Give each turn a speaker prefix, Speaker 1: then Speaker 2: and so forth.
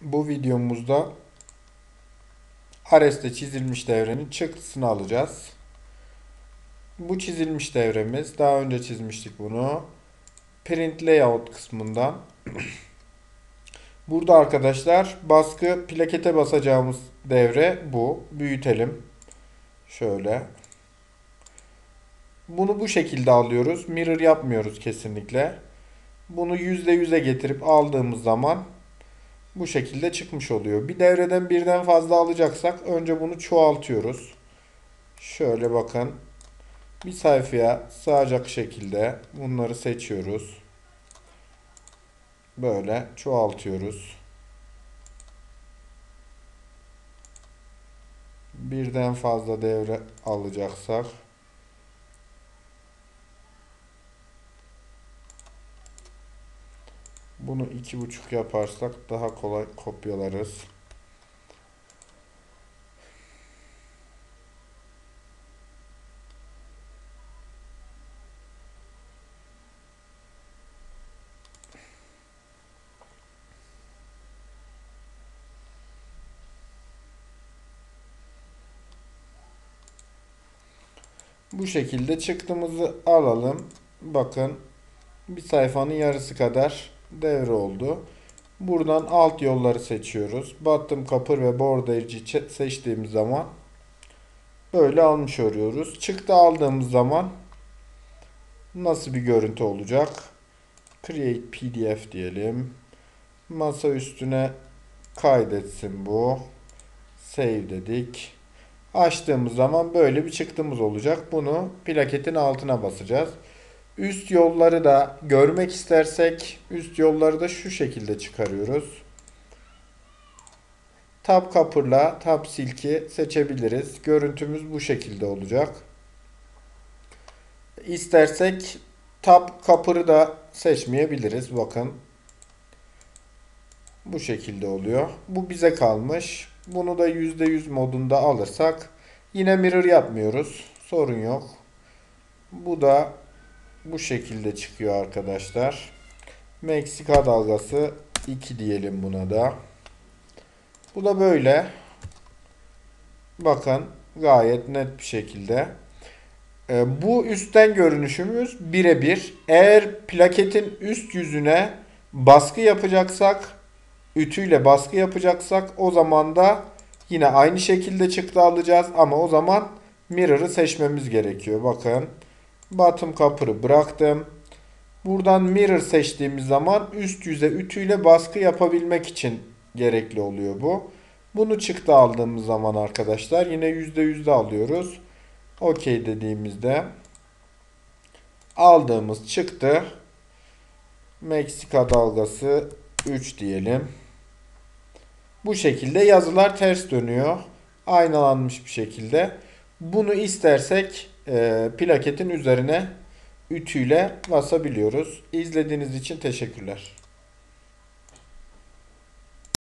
Speaker 1: Bu videomuzda Ares'te çizilmiş devrenin çıktısını alacağız. Bu çizilmiş devremiz, daha önce çizmiştik bunu. Print Layout kısmından. Burada arkadaşlar baskı plakete basacağımız devre bu. Büyütelim. Şöyle. Bunu bu şekilde alıyoruz. Mirror yapmıyoruz kesinlikle. Bunu %100'e getirip aldığımız zaman bu şekilde çıkmış oluyor. Bir devreden birden fazla alacaksak önce bunu çoğaltıyoruz. Şöyle bakın. Bir sayfaya sığacak şekilde bunları seçiyoruz. Böyle çoğaltıyoruz. Birden fazla devre alacaksak Bunu iki buçuk yaparsak daha kolay kopyalarız. Bu şekilde çıktığımızı alalım. Bakın bir sayfanın yarısı kadar devre oldu. Buradan alt yolları seçiyoruz. Bottom Copper ve Borderci seçtiğimiz zaman böyle almış oluyoruz. Çıktı aldığımız zaman nasıl bir görüntü olacak? Create PDF diyelim. Masa üstüne kaydetsin bu. Save dedik. Açtığımız zaman böyle bir çıktımız olacak. Bunu plaketin altına basacağız. Üst yolları da görmek istersek üst yolları da şu şekilde çıkarıyoruz. Tab kapırla tab silki seçebiliriz. Görüntümüz bu şekilde olacak. İstersek tab kapırı da seçmeyebiliriz. Bakın. Bu şekilde oluyor. Bu bize kalmış. Bunu da %100 modunda alırsak yine mirror yapmıyoruz. Sorun yok. Bu da bu şekilde çıkıyor arkadaşlar. Meksika dalgası 2 diyelim buna da. Bu da böyle. Bakın gayet net bir şekilde. Ee, bu üstten görünüşümüz birebir. Eğer plaketin üst yüzüne baskı yapacaksak, ütüyle baskı yapacaksak o zaman da yine aynı şekilde çıktı alacağız ama o zaman mirror'ı seçmemiz gerekiyor. Bakın. Bottom copper'ı bıraktım. Buradan mirror seçtiğimiz zaman üst yüze ütüyle baskı yapabilmek için gerekli oluyor bu. Bunu çıktı aldığımız zaman arkadaşlar yine %100'de alıyoruz. OK dediğimizde aldığımız çıktı. Meksika dalgası 3 diyelim. Bu şekilde yazılar ters dönüyor. Aynalanmış bir şekilde. Bunu istersek e, plaketin üzerine ütüyle basabiliyoruz. İzlediğiniz için teşekkürler.